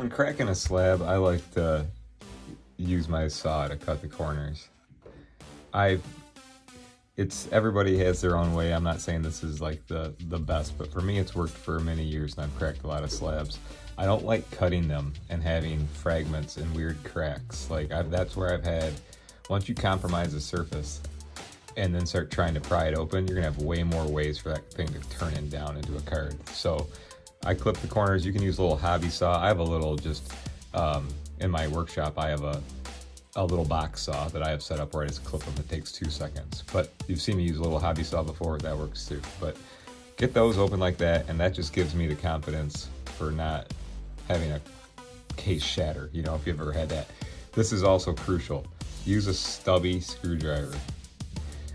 when cracking a slab, I like to use my saw to cut the corners. I, it's, everybody has their own way. I'm not saying this is like the, the best, but for me it's worked for many years and I've cracked a lot of slabs. I don't like cutting them and having fragments and weird cracks. Like I've, that's where I've had, once you compromise the surface and then start trying to pry it open, you're gonna have way more ways for that thing to turn in down into a card. So I clip the corners. You can use a little hobby saw. I have a little just, um, in my workshop, I have a, a little box saw that I have set up where I just clip them. It takes two seconds. But you've seen me use a little hobby saw before. That works too. But get those open like that. And that just gives me the confidence for not having a case shatter. You know, if you've ever had that. This is also crucial. Use a stubby screwdriver.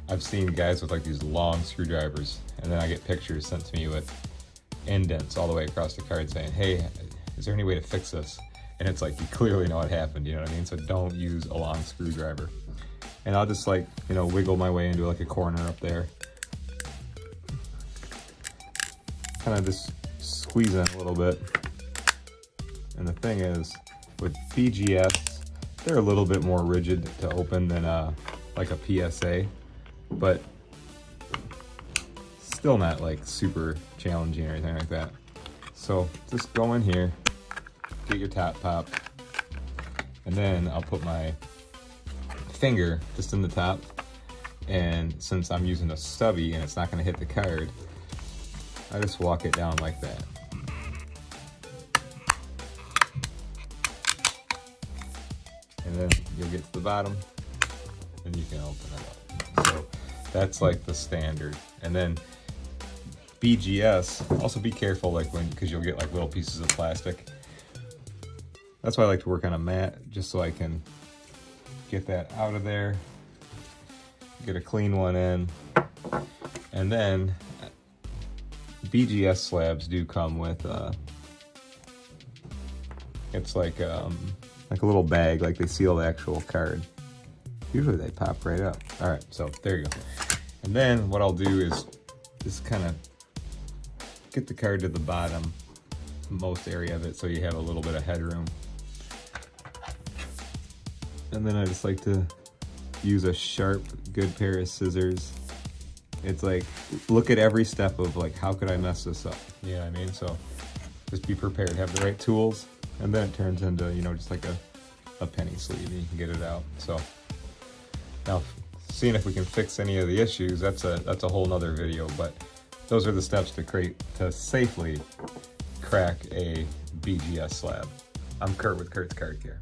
I've seen guys with like these long screwdrivers and then I get pictures sent to me with indents all the way across the card saying, hey, is there any way to fix this? And it's like, you clearly know what happened, you know what I mean? So don't use a long screwdriver. And I'll just like, you know, wiggle my way into like a corner up there. Kind of just squeeze in a little bit. And the thing is, with BGS, they're a little bit more rigid to open than uh, like a PSA, but still not like super challenging or anything like that. So just go in here, get your top pop, and then I'll put my finger just in the top. And since I'm using a stubby and it's not gonna hit the card, I just walk it down like that. And then you'll get to the bottom and you can open it up. So that's like the standard. And then BGS, also be careful like when, because you'll get like little pieces of plastic. That's why I like to work on a mat, just so I can get that out of there, get a clean one in. And then BGS slabs do come with, uh, it's like, um, like a little bag, like they seal the actual card. Usually they pop right up. All right, so there you go. And then what I'll do is just kind of get the card to the bottom, most area of it, so you have a little bit of headroom. And then I just like to use a sharp, good pair of scissors. It's like, look at every step of like, how could I mess this up? You know what I mean? So just be prepared, have the right tools, and then it turns into, you know, just like a, a penny sleeve and you can get it out. So now seeing if we can fix any of the issues, that's a, that's a whole nother video, but those are the steps to create to safely crack a BGS slab. I'm Kurt with Kurt's Card Care.